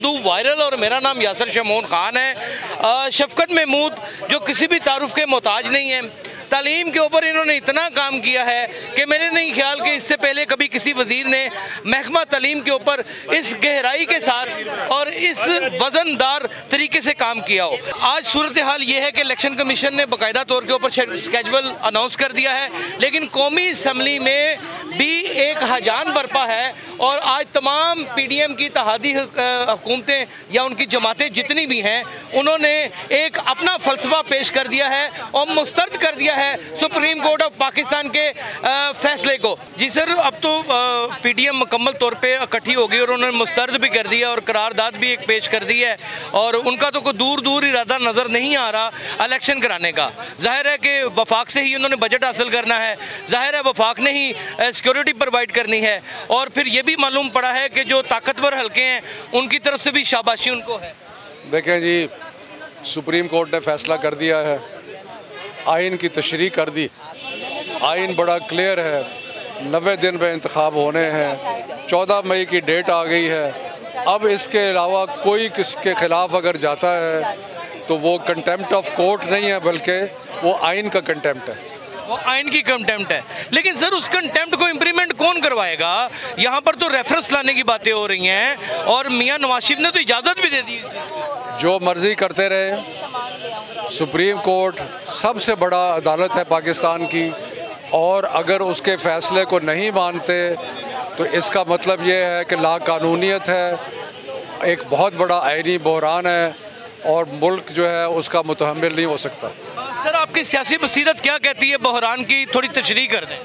Viral और मेरा नाम यासर शमोन खान है। शफकत महमूद, जो किसी भी तारुफ के मोहताज नहीं है, तालीम के ऊपर इन्होंने इतना काम किया है कि मेरे नहीं ख्याल कि इससे पहले कभी किसी वज़ीर ने महकमा तालीम के ऊपर इस गहराई के साथ और इस वजनदार तरीके से काम किया हो। आज सूरत हाल ये है कि इलेक्शन कमीशन ने बाकायदा तौर के ऊपर स्केजल अनाउंस कर दिया है, लेकिन कौमी असम्बली में भी एक हजान बरपा है और आज तमाम पी डी एम की तहादी हुकूमतें या उनकी जमातें जितनी भी हैं, उन्होंने एक अपना फलसफा पेश कर दिया है और मुस्तरद कर दिया है सुप्रीम कोर्ट ऑफ़ पाकिस्तान के फैसले को। जी सर, अब तो पी डी एम मुकम्मल तौर पर इकट्ठी होगी और उन्होंने मुस्तरद भी कर दिया और करारदाद भी एक पेश कर दी है और उनका तो कोई दूर दूर इरादा नज़र नहीं आ रहा इलेक्शन कराने का। ज़ाहिर है कि वफाक से ही उन्होंने बजट हासिल करना है। ज़ाहिर है वफाक ने ही सिक्योरिटी प्रोवाइड करनी है। और फिर ये भी मालूम पड़ा है कि जो ताकतवर हल्के हैं, उनकी तरफ़ से भी शाबाशी उनको है। देखें जी, सुप्रीम कोर्ट ने फैसला कर दिया है। आइन की तशरी कर दी। आइन बड़ा क्लियर है। नबे दिन में इंतखब होने हैं। चौदह मई की डेट आ गई है। अब इसके अलावा कोई किसके ख़िलाफ़ अगर जाता है तो वो कंटेम्प्ट ऑफ़ कोर्ट नहीं है, बल्कि वो आइन का कंटेम्प्ट है। वो आइन की कंटेम्प्ट है। लेकिन सर, उस कंटेम्प्ट को इम्प्लीमेंट कौन करवाएगा? यहाँ पर तो रेफरेंस लाने की बातें हो रही हैं और मियाँ नवाज़ ने तो इजाज़त भी दे दी जो मर्ज़ी करते रहे, सुप्रीम कोर्ट सबसे बड़ा अदालत है पाकिस्तान की, और अगर उसके फैसले को नहीं मानते तो इसका मतलब ये है कि ला कानूनीत है, एक बहुत बड़ा आइनी बहरान है, और मुल्क जो है उसका मुतहमल नहीं हो सकता। सर, आपकी सियासी बसीरत क्या कहती है? बहरान की थोड़ी तशरी कर दें।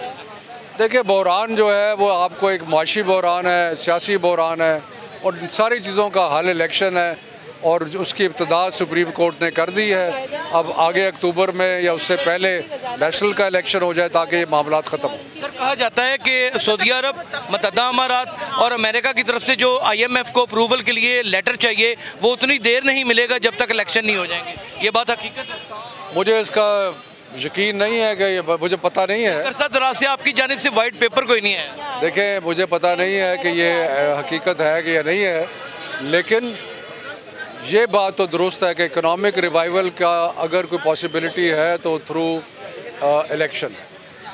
देखिए, बहरान जो है, वो आपको एक माशी बहरान है, सियासी बहरान है और सारी चीज़ों का हल इलेक्शन है और उसकी इब्तदा सुप्रीम कोर्ट ने कर दी है। अब आगे अक्टूबर में या उससे पहले नेशनल का इलेक्शन हो जाए ताकि ये मामला ख़त्म हो। सर कहा जाता है कि सऊदी अरब मतदा अमारात और अमेरिका की तरफ़ से जो आईएमएफ को अप्रूवल के लिए लेटर चाहिए वो उतनी देर नहीं मिलेगा जब तक इलेक्शन नहीं हो जाएँगे। ये बात हकीकत है? मुझे इसका यकीन नहीं है कि मुझे पता नहीं है। दराज से आपकी जानब से वाइट पेपर कोई नहीं है। देखें मुझे पता नहीं है कि ये हकीकत है कि या नहीं है लेकिन ये बात तो दुरुस्त है कि इकोनॉमिक रिवाइवल का अगर कोई पॉसिबिलिटी है तो थ्रू इलेक्शन है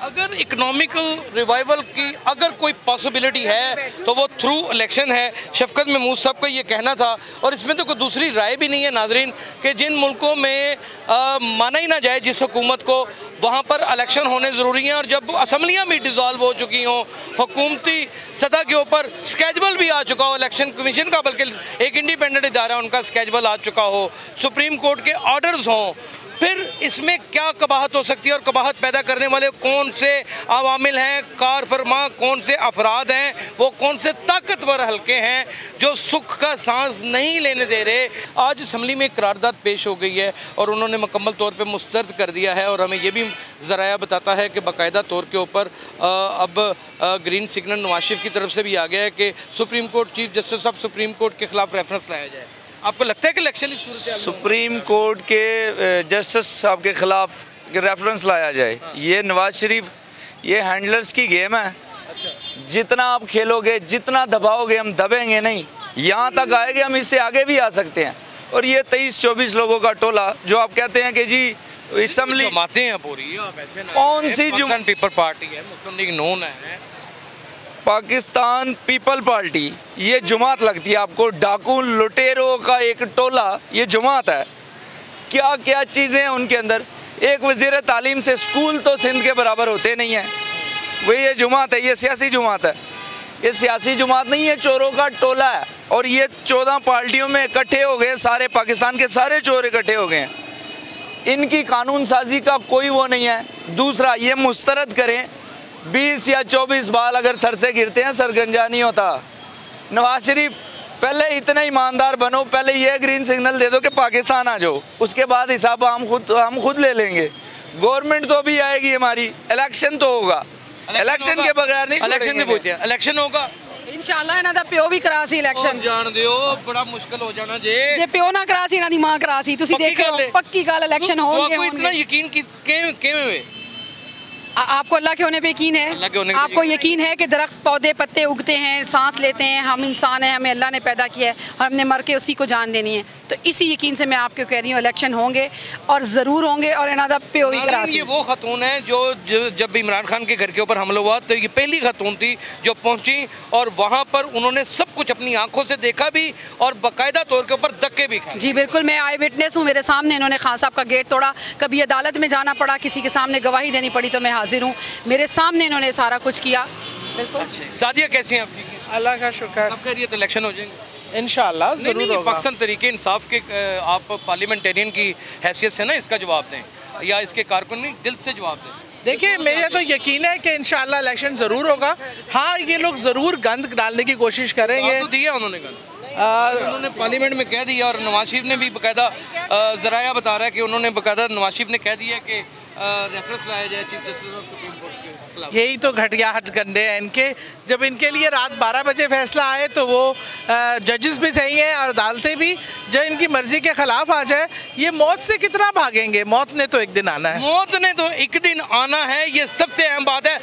अगर इकोनॉमिकल रिवाइवल की अगर कोई पॉसिबिलिटी है तो वो थ्रू इलेक्शन है। शफकत महमूद साहब का ये कहना था और इसमें तो कोई दूसरी राय भी नहीं है नाजरीन कि जिन मुल्कों में आ, माना ही ना जाए जिस हुकूमत को वहाँ पर इलेक्शन होने ज़रूरी हैं और जब असम्बलियाँ भी डिज़ोल्व हो चुकी हों हुकूमती सतह के ऊपर स्केजबल भी आ चुका हो इलेक्शन कमीशन का बल्कि एक इंडिपेंडेंट इदारा उनका स्केजबल आ चुका हो सुप्रीम कोर्ट के ऑर्डर्स हों फिर इसमें क्या कबाहत हो सकती है और कबाहत पैदा करने वाले कौन से अवामिल हैं कार फरमा कौन से अफराद हैं, वो कौन से ताकतवर हल्के हैं जो सुख का सांस नहीं लेने दे रहे। आज असम्बली में करारदाद पेश हो गई है और उन्होंने मुकम्मल तौर पर मुस्तरद कर दिया है और हमें ये भी ज़राया बताता है कि बाकायदा तौर के ऊपर अब ग्रीन सिग्नल नवाशिफ की तरफ़ से भी आ गया है कि supreme court chief justice of supreme court के ख़िलाफ़ रेफरेंस लाया जाए। आपको लगता है कि इलेक्शन सुप्रीम कोर्ट के जस्टिस साहब के खिलाफ रेफरेंस लाया जाए हाँ। ये नवाज़ शरीफ ये हैंडलर्स की गेम है अच्छा। जितना आप खेलोगे जितना दबाओगे हम दबेंगे नहीं यहाँ तक आएँगे हम इससे आगे भी आ सकते हैं और ये तेईस चौबीस लोगों का टोला जो आप कहते हैं कि जी असम्बली हैं पूरी कौन सी जो पेपर पार्टी है मुस्लिम लीग नोन है पाकिस्तान पीपल पार्टी, ये जुमात लगती है आपको। डाकू लुटेरों का एक टोला, ये जुमात है। क्या क्या चीज़ें हैं उनके अंदर? एक वज़ीर तालीम से स्कूल तो सिंध के बराबर होते नहीं हैं। वही ये जुमात है, ये सियासी जुमात है। ये सियासी जुमात नहीं है, चोरों का टोला है। और ये चौदह पार्टियों में इकट्ठे हो गए, सारे पाकिस्तान के सारे चोर इकट्ठे हो गए हैं। इनकी कानून साजी का कोई वो नहीं है। दूसरा, ये मुस्तरद करें बीस या चौबीस बाल अगर सर से गिरते हैं सर गंजा नहीं होता नवाज शरीफ पहले इतना ईमानदार बनो पहले ये ग्रीन सिग्नल दे दो कि पाकिस्तान आ जाओ उसके बाद हिसाब हम खुद हम खुद ले लेंगे गवर्नमेंट तो भी आएगी हमारी इलेक्शन तो होगा इलेक्शन के बगैर नहीं इलेक्शन नहीं पूछे इलेक्शन होगा ਇਨਸ਼ਾਅੱਲਾ ਇਹਨਾਂ ਦਾ ਪਿਓ ਵੀ ਕਰਾ ਸੀ ਇਲੈਕਸ਼ਨ ਜਾਣ ਦਿਓ ਬੜਾ ਮੁਸ਼ਕਲ ਹੋ ਜਾਣਾ ਜੇ ਜੇ ਪਿਓ ਨਾ ਕਰਾ ਸੀ ਇਹਨਾਂ ਦੀ ਮਾਂ ਕਰਾ ਸੀ ਤੁਸੀਂ ਦੇਖੋ ਪੱਕੀ ਗੱਲ ਇਲੈਕਸ਼ਨ ਹੋਣਗੇ ਹੋਣਗੇ ਇਤਨਾ ਯਕੀਨ ਕਿਵੇਂ ਕਿਵੇਂ ਹੋਏ आ- आपको अल्लाह के होने पे यकीन अल्लाह के है होने आपको यकीन है। कि दरख्त पौधे पत्ते उगते हैं सांस लेते हैं हम इंसान हैं हमें अल्लाह ने पैदा किया है और हमने मर के उसी को जान देनी है। तो इसी यकीन से मैं आपको कह रही हूँ इलेक्शन होंगे और ज़रूर होंगे और इनादा प्यो भी ये वो खतून है जो- जब इमरान खान के घर के ऊपर हमला हुआ तो ये पहली खतून थी जो पहुँची और वहाँ पर उन्होंने सब कुछ अपनी आँखों से देखा भी और बाकायदा तौर के ऊपर धक्के भी जी बिल्कुल मैं आई विटनेस हूँ मेरे सामने इन्होंने खान साहब का गेट तोड़ा। कभी अदालत में जाना पड़ा किसी के सामने गवाही देनी पड़ी तो मैं हाजिर हूँ। मेरे सामने इन्होंने सारा कुछ किया। बिल्कुल। सादिया कैसी हैं आपकी? अल्लाह का शुक्र। अब कह रही तो इलेक्शन हो जाएँगे। इंशाल्लाह नहीं ज़रूर पाकिस्तान तरीके इंसाफ के आप पार्लियामेंटेरियन की हैसियत से ना इसका जवाब दें या इसके कारकुन नहीं दिल से जवाब दें। देखिए मेरा तो यकीन है कि इंशाल्लाह इलेक्शन ज़रूर होगा। हाँ ये लोग ज़रूर गंद डालने की कोशिश करेंगे। तो दिया उन्होंने आ, उन्होंने पार्लियामेंट में कह दिया और नवाज़ शरीफ ने भी बकायदा जराया बता रहा है कि उन्होंने बकायदा नवाज़ शरीफ ने कह दिया कि रेफरेंस लाया जाए chief justice of supreme court के खिलाफ। यही तो घटिया हट गंडे हैं इनके। जब इनके लिए रात 12 बजे फैसला आए तो वो जजेस भी सही हैं और अदालतें भी जो इनकी मर्ज़ी के खिलाफ आ जाए ये मौत से कितना भागेंगे? मौत ने तो एक दिन आना है। मौत ने तो एक दिन आना है ये सबसे अहम बात है।